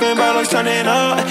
Talking about like turning up.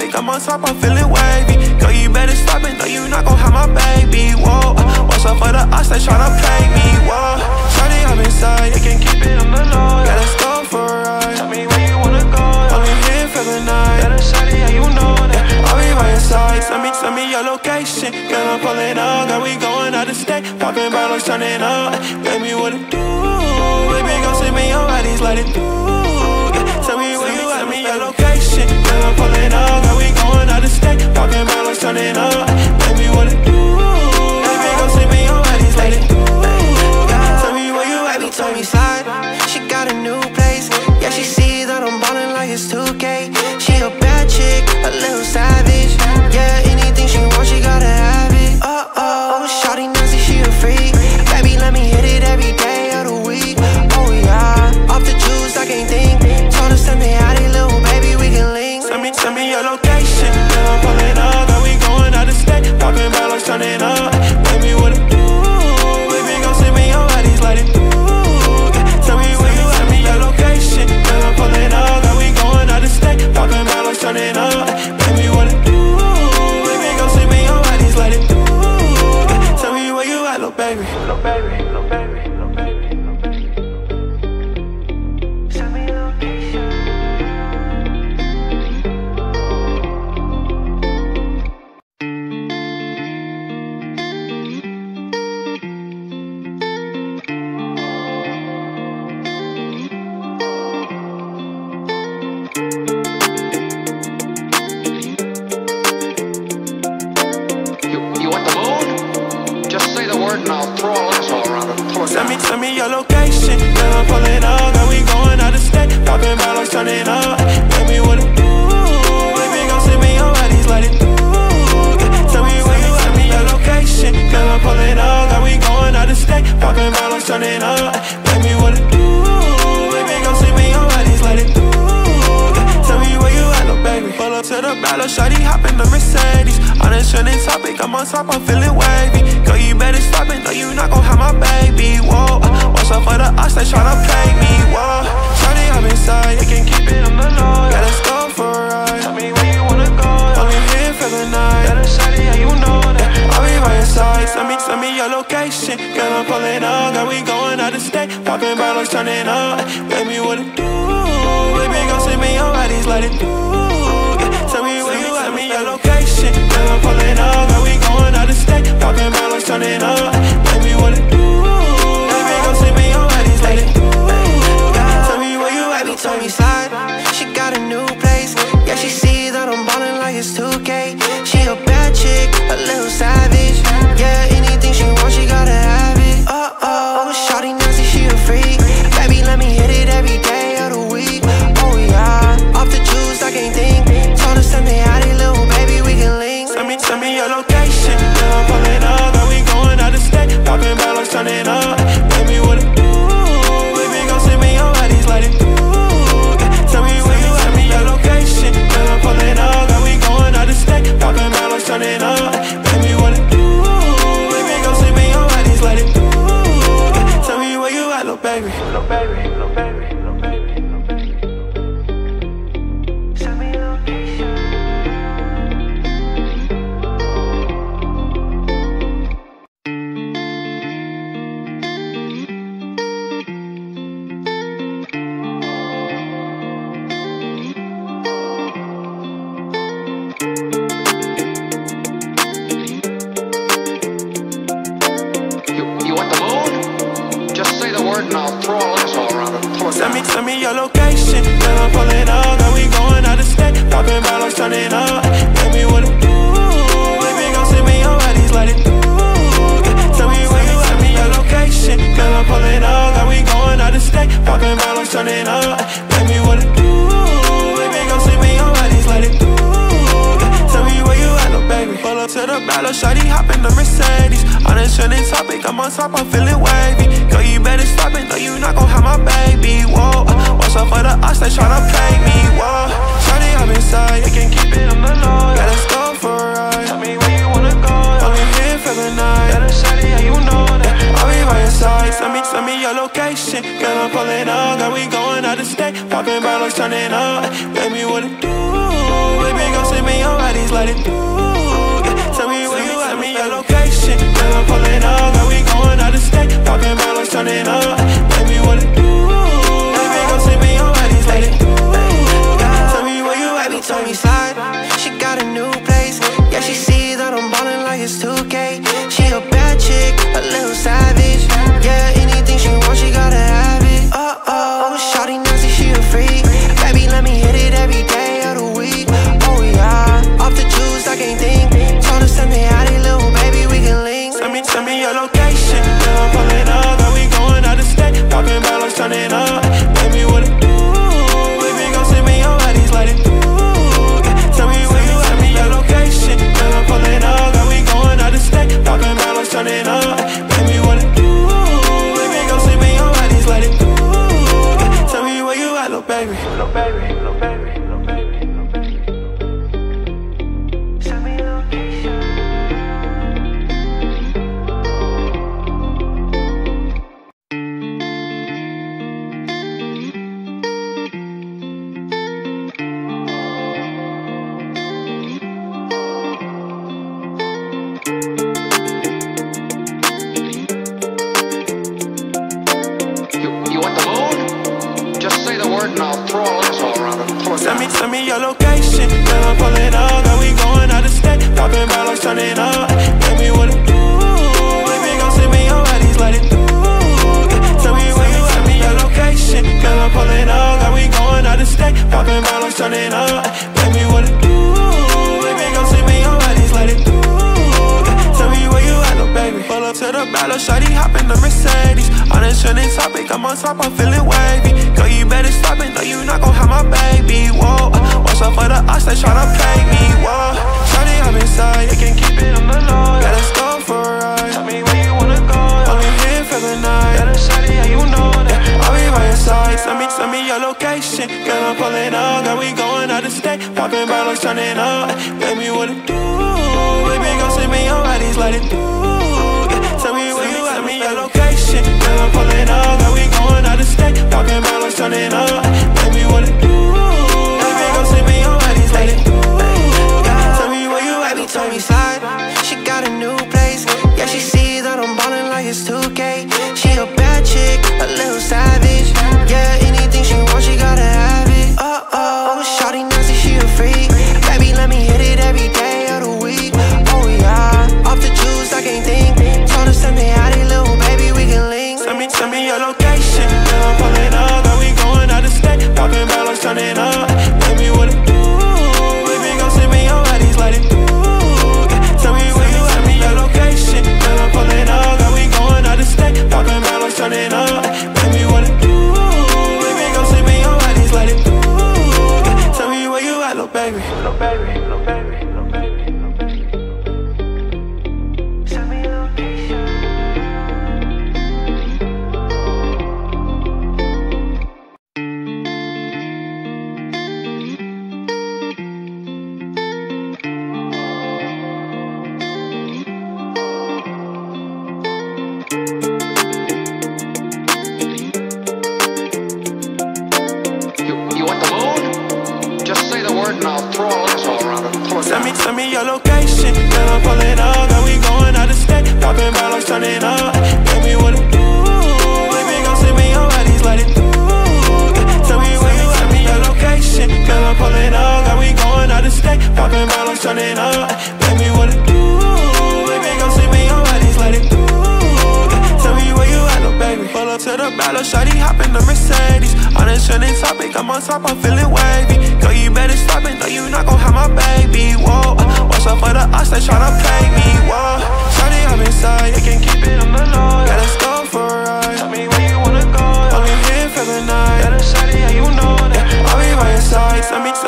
topic, I'm on top, I'm feeling wavy. Girl, you better stop it, no, you not gon' have my baby. Whoa, uh, watch out for the ops, that tryna play me. Whoa, Charlie, I'm inside, you can keep it on the low. Gotta stop for a ride. Tell me where you wanna go. Only here for the night. Better shawty, yeah, you know that. I'll be by your side. Send me, send me your location. Girl, I'm pulling up, girl, we going out of state. Popping bottles, turning up. Baby, what it do? Baby, go send me your bodies, let it do. Yeah, tell me where you at, me your location pulling up, we going out of state. Walking turning up. Tell me what do. Tell me you me, tell me slide. She got a new your location. Never pulling up, and we going out of state. Popping bottles, turning up. Tell me what to do. Baby, gon' send me your bodies, let it through. Tell me where you at, me your location. Never pulling up, and we going out of state. Popping bottles, turning up. Hello, shawty, hop in the Mercedes. On a trending topic, I'm on top, I'm feeling wavy. Girl, you better stop it, no, you not gon' have my baby. Whoa, watch out for the ops, they tryna play me. Whoa, shawty, I'm inside, you can keep it on the low. Gotta go for a ride. Tell me where you wanna go. Only here for the night. got a shawty, yeah, you know that. I'll be by your side. Send me, send me your location. Girl, I'm pulling up, girl, we going out of state. Popping bottles, turning up. Baby, what it do? Baby, gon' send me your bodies, let it do your location. Never pulling up, and we going out of state. Popping bottles, turning up. Baby, what do? Baby, send me your do. Tell me where you at, tell me slide. She got a new place. Yeah, she that I'm like it's 2K. She a bad chick, a little savage. Yeah, baby.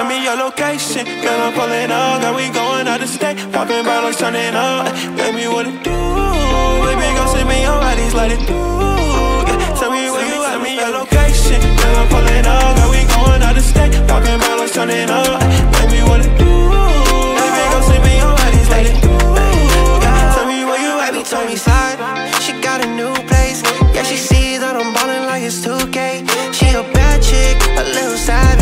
Send me your location, girl, I'm pulling up. Girl, we going out of state. Popping bottles, turning up. Baby, what it do? Baby, go send me your bodies, let it do. Tell me where you at, me your location. Girl, I'm pulling up. Girl, we going out of state. Popping bottles, turning up. Baby, what it do? Baby, go send me your let it do. Yeah, tell me where you at, me tell me slide. She got a new place. Yeah, she sees that I'm ballin' like it's 2K. She a bad chick, a little savage.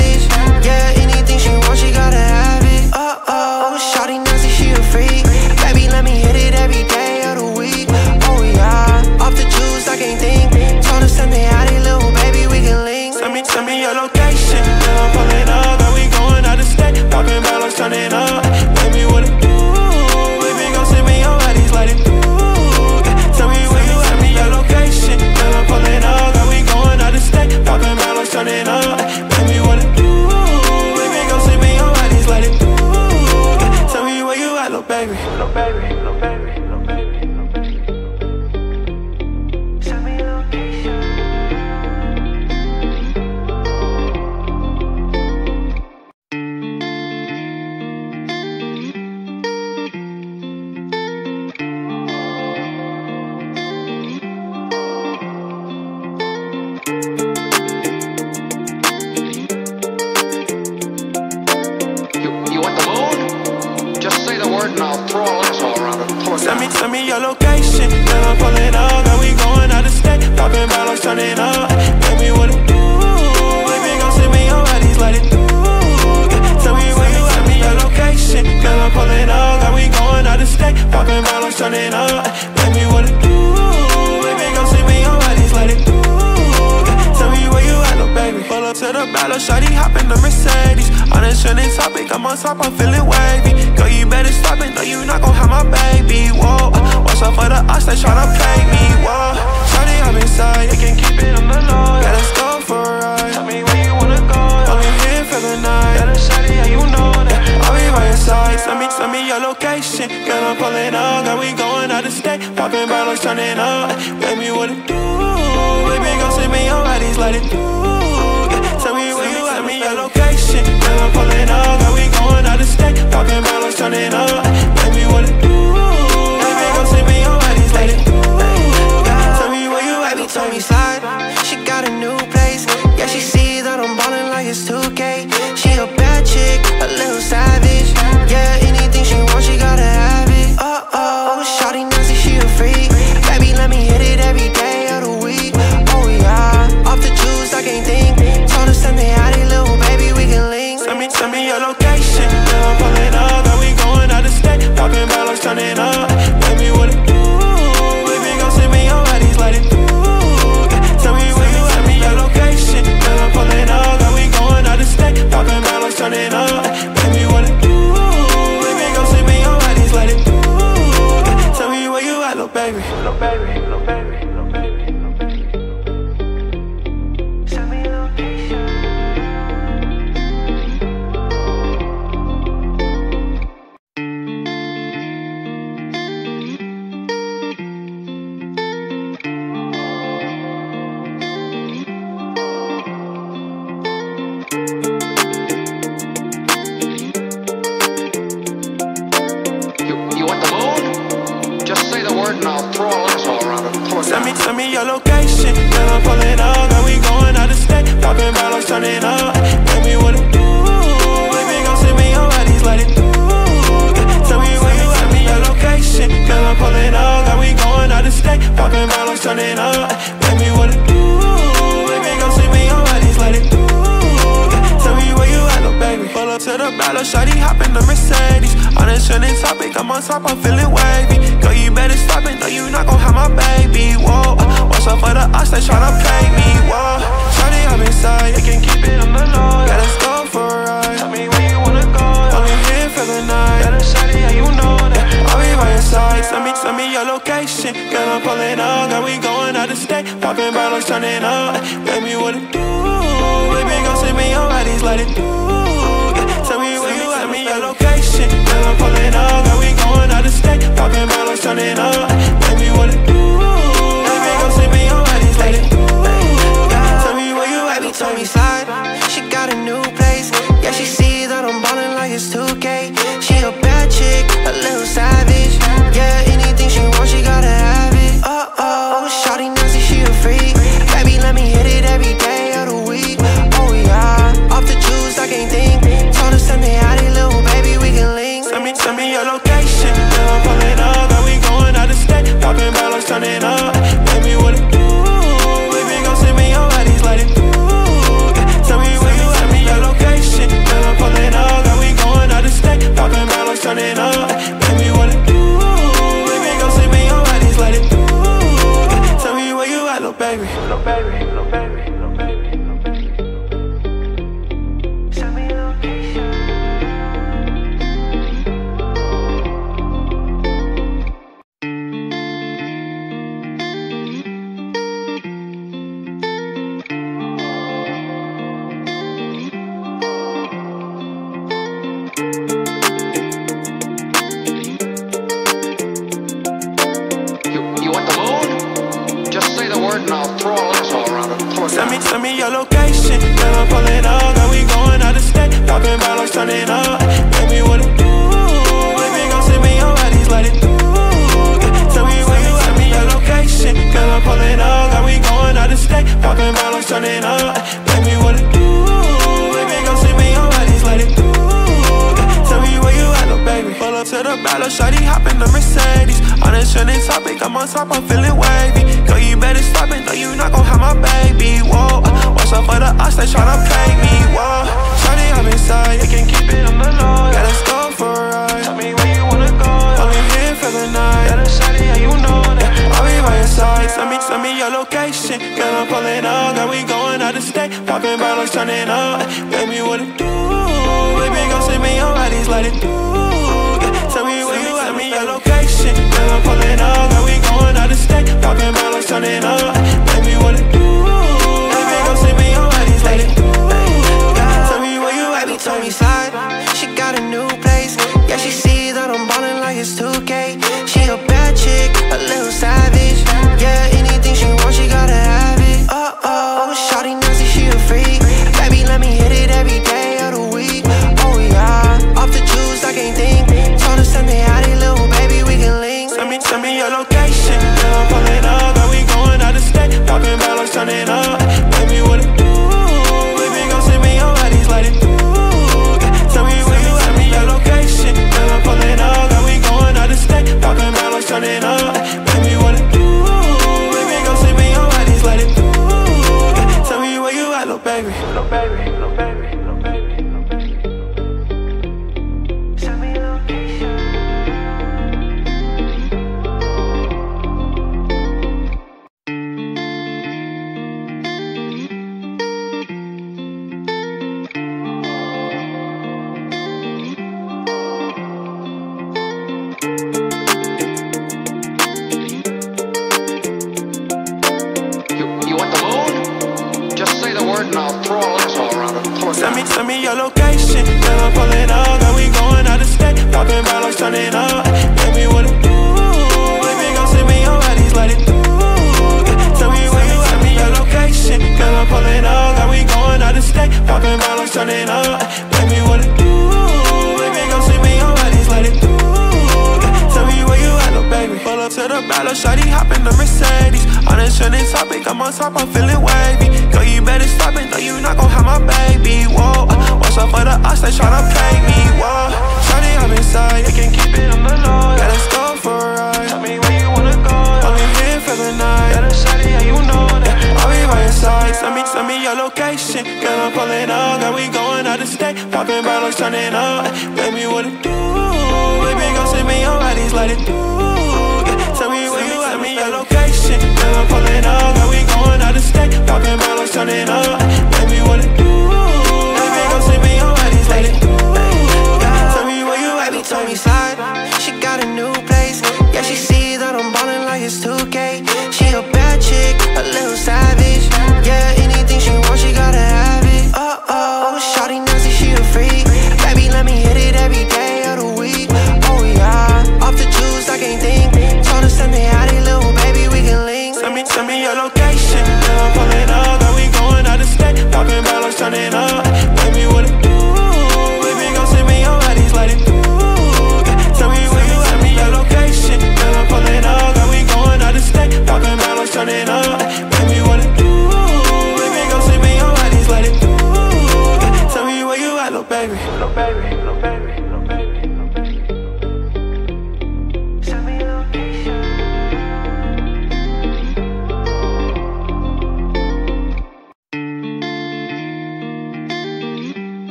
The battle, shawty hop in the Mercedes. On a trending topic, I'm on top, I'm feeling wavy. Girl, you better stop it, no, you not gon' have my baby. Whoa, watch out for the odds, they tryna play me. Whoa, shawty, I'm inside, you can keep it on the low. Yeah, let's go for a ride. Tell me where you wanna go. Only here for the night. Better shawty, yeah, you know that. I'll be by your side. Send me, send me your location. Girl, I'm pulling up, girl, we going out of state. Popping bottles, turning up. Baby, what it do? Baby, gon' send me your bodies, let it do. Your location. Girl, I'm pulling up, girl, we going out of state. Popping bottles, turning up. Baby, what it do? And and it Send me, send me your location. I'm pulling up, girl, we going out of state. Popping bottles, turning up. Baby, what it do? Baby, gon' send me your bodies, let it. Yeah, Tell me where you at, me your location. I'm pulling up, girl, we going out of state. Popping bottles, turning up. Baby, what it do? The battle, shawty hop in the Mercedes. On a trending topic, I'm on top, I'm feeling wavy. Girl, you better stop it, no, you not gon' have my baby. Whoa, watch out for the odds, they tryna play me. Whoa, shawty, I'm inside, you can keep it on the low. Yeah, let's go for a ride. Tell me where you wanna go. Only here for the night. Better shawty, yeah, you know that. I'll be by your side. Send me, send me your location. Girl, I'm pulling up, girl, we going out of state. Popping bottles, turning up. Baby, what it do? Baby, gon' send me your bodies, let it do. Tell me where you at, me your location. Girl, I'm pulling up, girl, we going out of state. Popping bottles, turning up. Baby, what it do? Baby, gon' send me your bodies, let it do. Tell me where you at, Baby told me slide.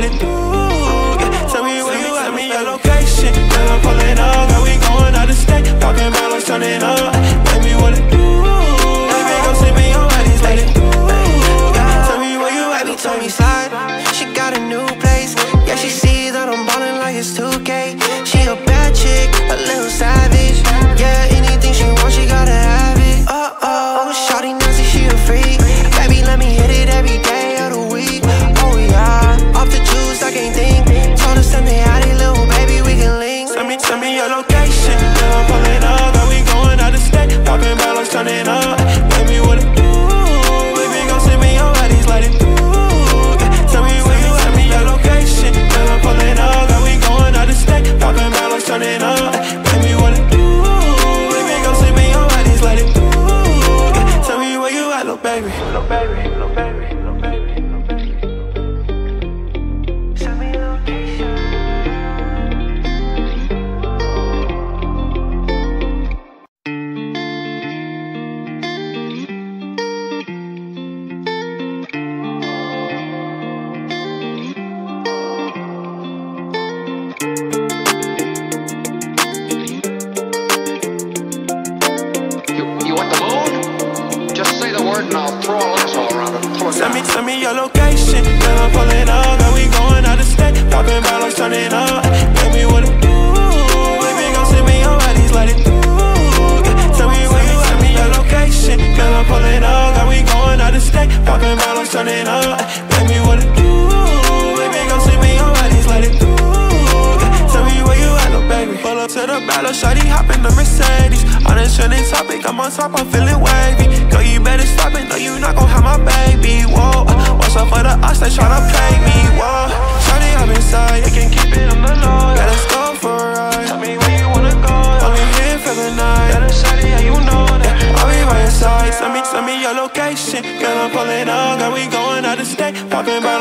party through. Yeah. Tell me where you at, me your location. Never pulling up, how we going out of state. Talking about us turning up.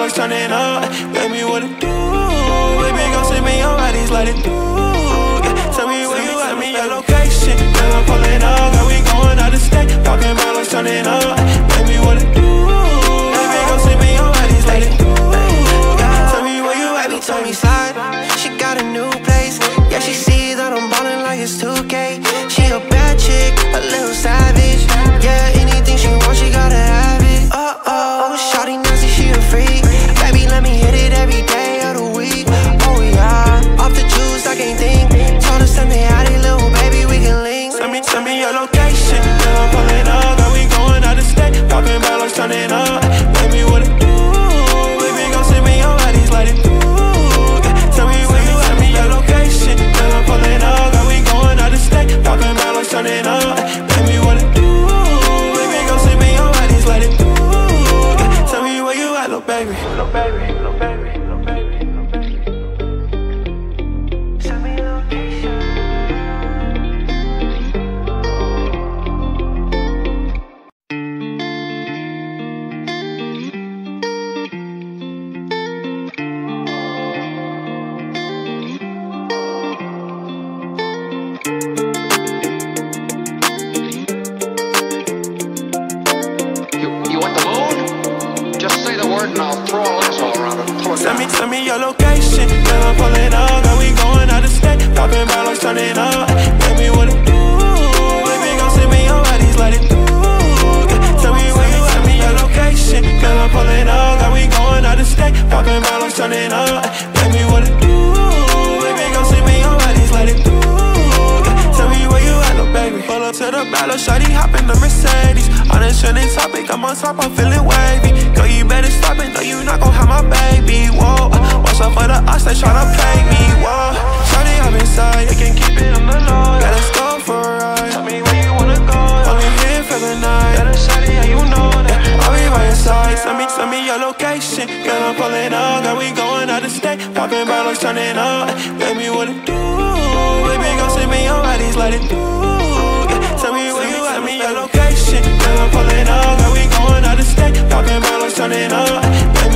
always turning up. shawty hop in the Mercedes. On a trending topic, I'm on top, I'm feeling wavy. Girl, you better stop it, no, you not gon' have my baby, whoa uh, Watch out for the ops, they tryna play me, whoa Shawty hop inside, you can keep it on the low. Let us go for a ride, tell me where you wanna go. Only here for the night, got a shawty, yeah, you know that? I'll be by your side, send me, send me your location. Girl, I'm pulling up, girl, we going out of state Poppin' bottles, turning up, baby, what it do? Baby, go send me your bodies, let it do shit. Never pulling up, now we going out of state. Talking about us turning up.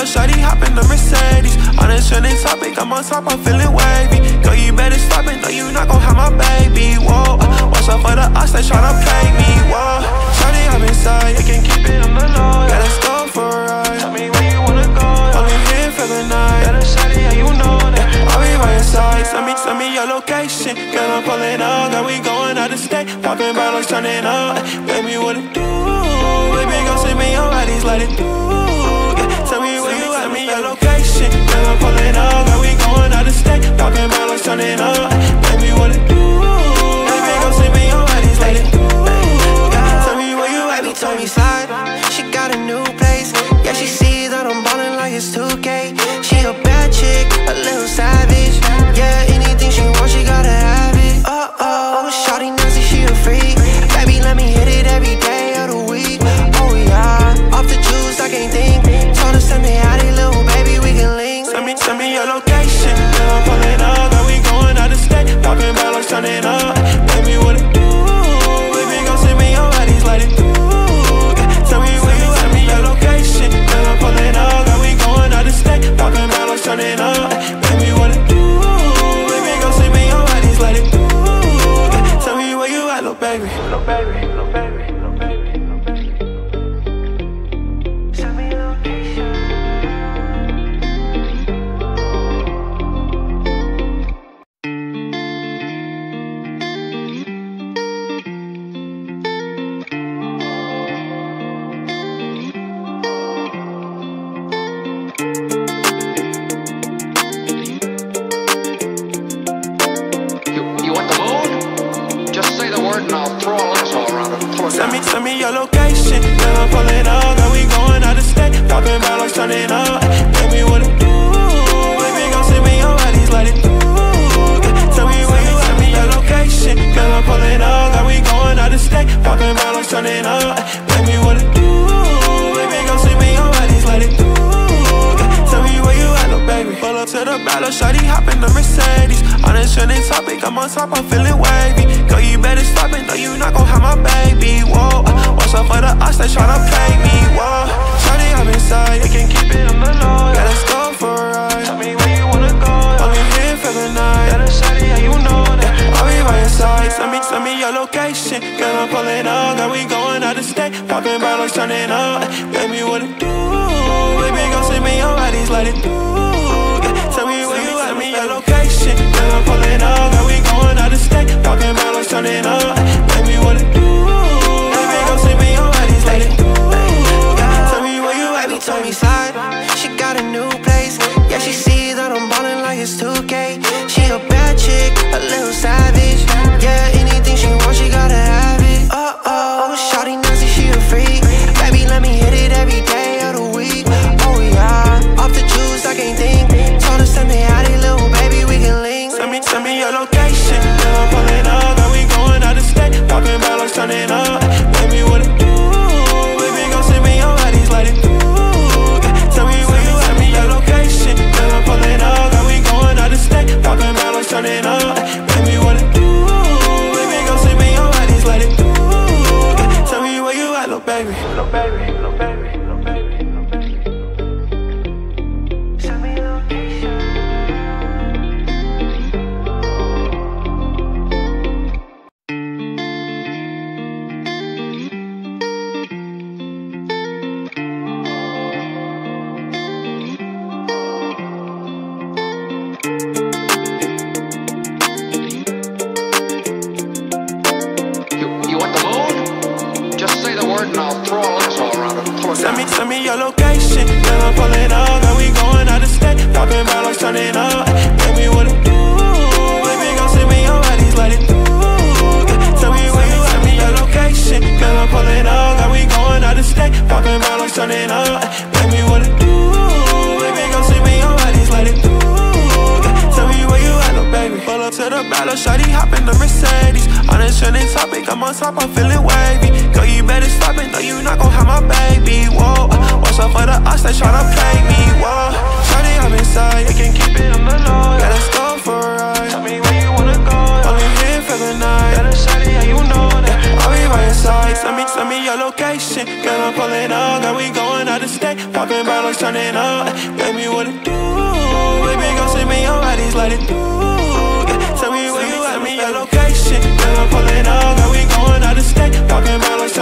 Little shawty hop in the Mercedes. On a trending topic, I'm on top, I'm feeling wavy. Girl, you better stop it, no, you not gon' have my baby, whoa Watch out for the ops, they tryna play me, whoa Shawty, I'm inside, you can keep it on the low. Got us go for a ride, tell me where you wanna go. Only here for the night, little shawty, yeah, you know that? I'll be by your side, Tell me, tell me your location. Girl, I'm pulling up, girl, we going out of state. Popping bottles, turning up, baby, what it do? Baby, go send me your bodies, let it do the location. Never pulling up, now we going out of state. Popping bottles, turning up. Baby, what it do? Baby, go me it do. Tell me where you at, me slide. She got a new place. Yeah, she that I'm ballin' like it's 2K. She a bad chick, a little savage. baby.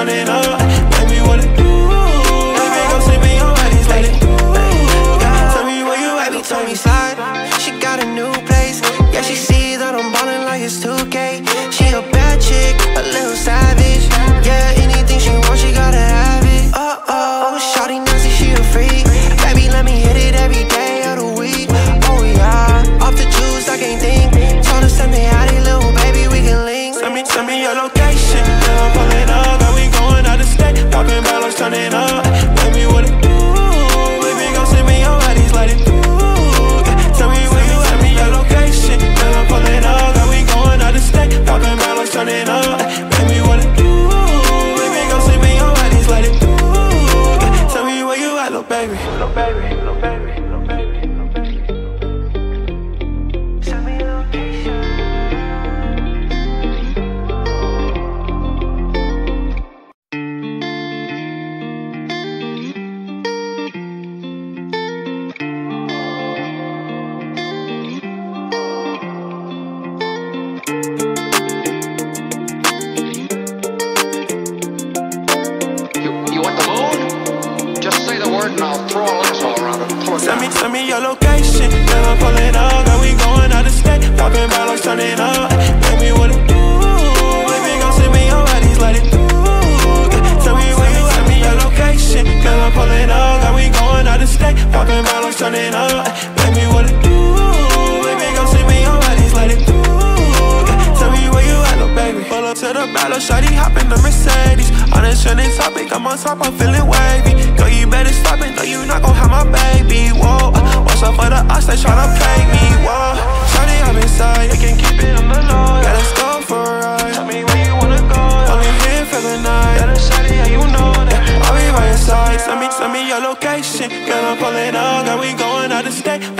coming up.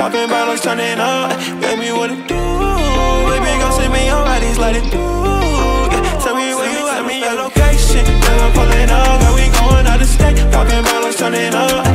Popping bottles, turning up. Baby, what it do? Baby, gon' send me your body, let it through. Yeah, tell me where you at, me your location. Never pulling up, how we going out of state. Popping bottles, turning up.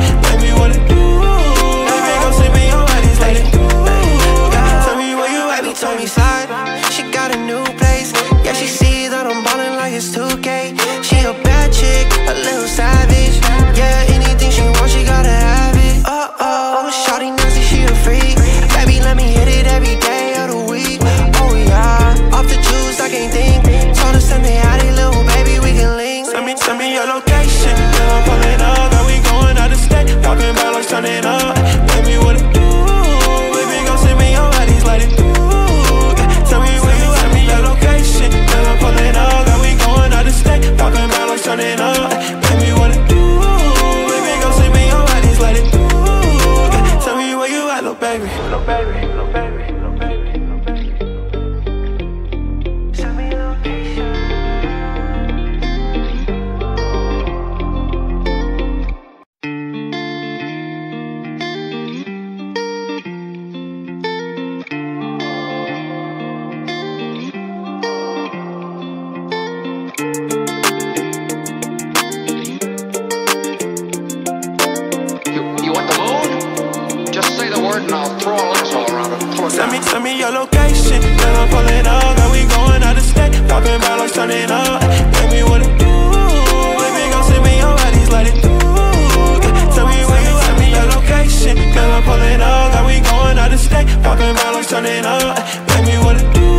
turning up. Baby, what it do?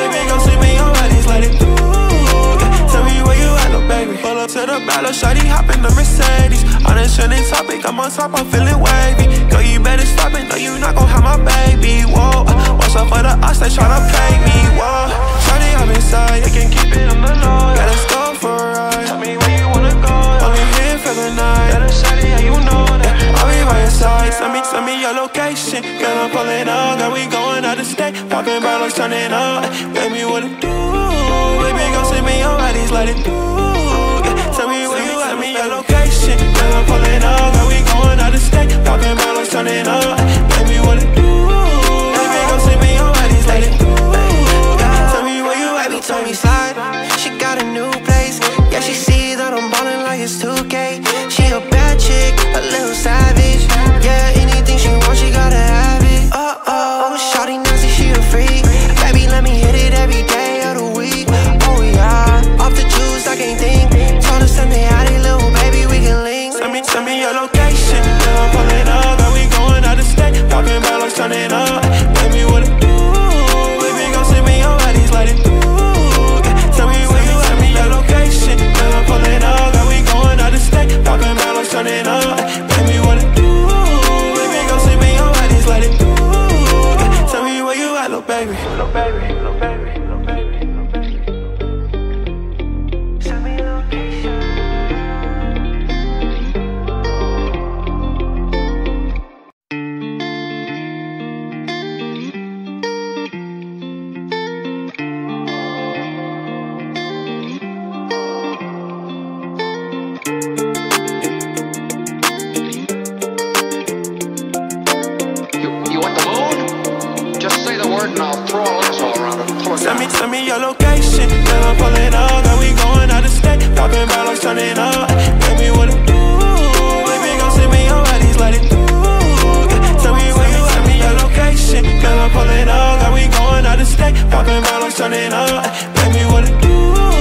Baby, go see me, your body's let it through. Tell me where you at, little baby. Pull up to the battle, shawty, hop in the Mercedes. On this trending topic, I'm on top, I'm feeling wavy. Girl, you better stop it, no, you not gon' have my baby. Whoa, watch out for the ops, they tryna play me. Whoa, shawty, I'm inside, you can keep it on the low. Let us go for a ride. Tell me where you wanna go. Only here for the night. Let us shawty, yeah, you know your side. Send me, send me your location. Girl, I'm pulling up, girl, we going out of state. Popping bottles, turning up. Baby, what it do? Baby, go send me your bodies, let it do. Tell me where you at, me your location. Girl, I'm pulling up, girl, we going out of state. Popping bottles, turning up. Baby, what it do? Send me, send your location. Girl, I'm pulling up, girl, we going out of state. Popping bottles, turning up. What do? Baby, send me your let it. Yeah, Tell me where you at, me your location. I'm pulling up, girl, we going out of state. Popping bottles, turning up. Baby, what it do?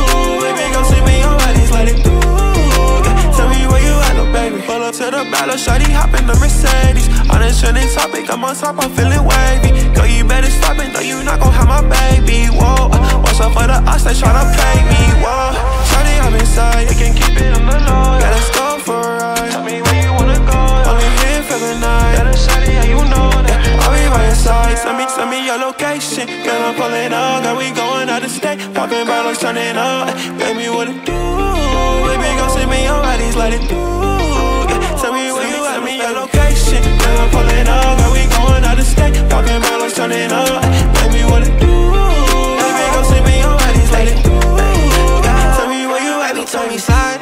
The battle, shawty hop in the Mercedes. On a trending topic, I'm on top, I'm feeling wavy. Girl, you better stop it, no, you not gon' have my baby. Whoa, watch out for the odds, they tryna play me. Whoa, shawty, I'm inside, you can keep it on the low. Yeah, let's go for a ride. Tell me where you wanna go. Only here for the night. Yeah, shawty, yeah, you know that. I'll be by your side. Send me, send me your location. Girl, I'm pulling up, girl, we going out of state. Popping bottles, turning up. Baby, what it do? Baby, go send me your bodies, let it do. I'm pulling up, girl, we going out of state. Popping bottles, turning up. Baby, what it do? Go me your it do. Tell me where you at, tell me me.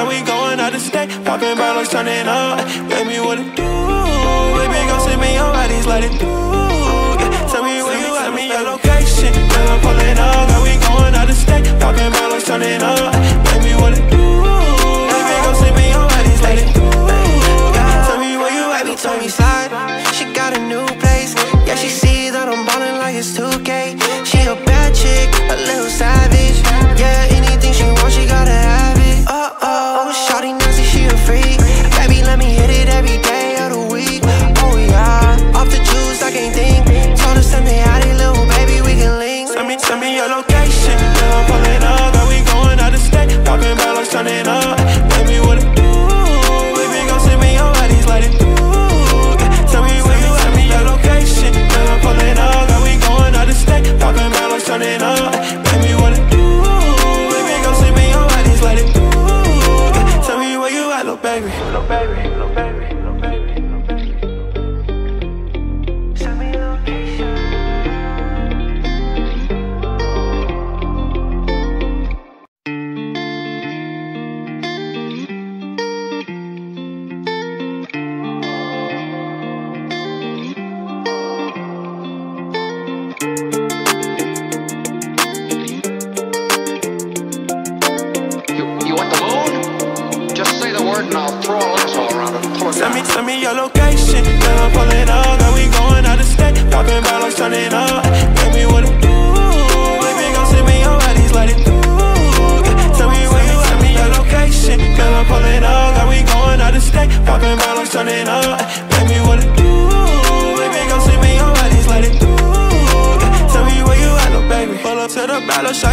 now we going out to stay. Popping bottles, turning up. Baby, what it do? Baby, go send me your bodies, let it do. Yeah, tell me where you at, me your location. Now I'm pulling up, now we going out to stay. Popping bottles, turning up. Baby, what do? Baby, go send me your bodies, it. Yeah, tell me where you at, me, tell me side.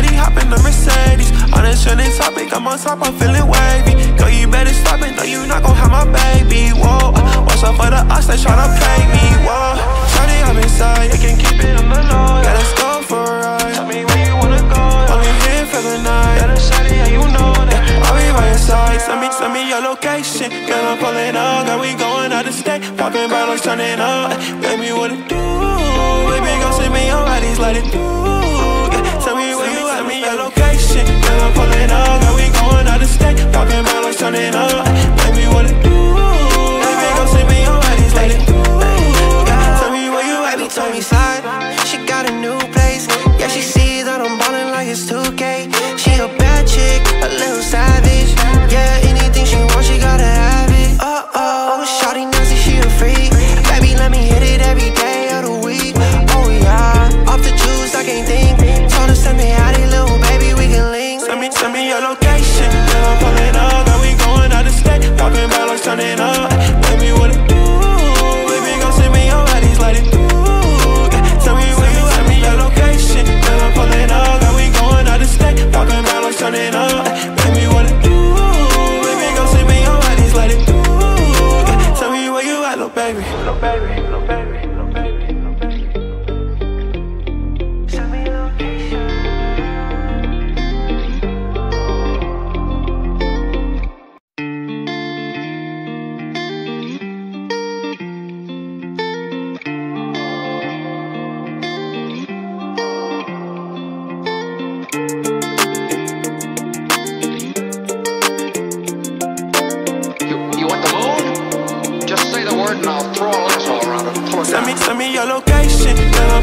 Shawty, hop in the Mercedes. On a trending topic, I'm on top, I'm feeling wavy. Girl, you better stop it, no, you not gon' have my baby. Whoa, watch out for the us, they tryna play me. Whoa, shawty, I'm inside, you can keep it on the low. Let's go for a ride. Tell me where you wanna go. Only here for the night. Yeah, shawty, yeah, you know that. I'll be by your side. Send me, send me your location. Girl, I'm pulling up, girl, we going out of state. Popping bottles, turning up. Baby, what it do? Baby, go send me your bodies, let it do. Me your location. Girl, I'm pulling up, girl, we going out of state. Popping bottles, turning up. Baby, what it do? Baby, go send me your bodies, let it do. Tell me where you at, Baby told me slide. She got a new place. Yeah, she see that I'm ballin' like it's 2K. She a bad chick, a little savage.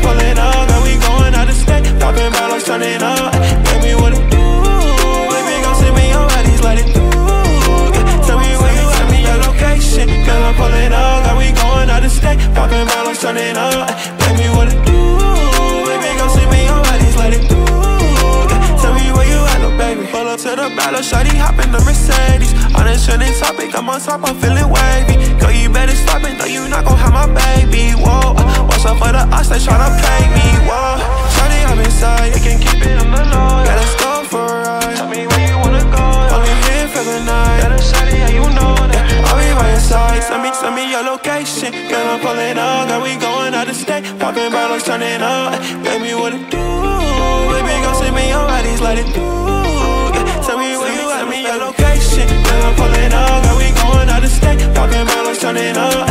Girl, we going out of state. Popping bottles, turning up. Baby, what it do? Baby, gon' send me your bodies, let it do. Yeah, Tell me where you at, me your location. Girl, I'm pulling up, girl, we going out of state. Popping bottles, turning up. Baby, what it do? Baby, gon' send me your bodies, let it do. Yeah, Tell me where you at, little baby. Pull up to the battle, shawty, hop in the Mercedes. On a trending topic, I'm on top, I'm feeling wavy. Girl, you better stop it, no, you not gon' have my baby. Whoa, out for the us, they tryna play me. Whoa, shawty, I'm inside, you can keep it on the low. Let's go for a ride. Tell me where you wanna go. Only here for the night. Yeah, shawty, yeah, you know that. I'll be by your side. Send me, send me your location. Girl, I'm pulling up, girl, we going out of state. Popping bottles, turning up. Baby, what it do? Baby, gon' send me your bodies, let it do. Tell me where you at, me your location. Girl, I'm pulling up, girl, we going out of state. Popping bottles, turning up.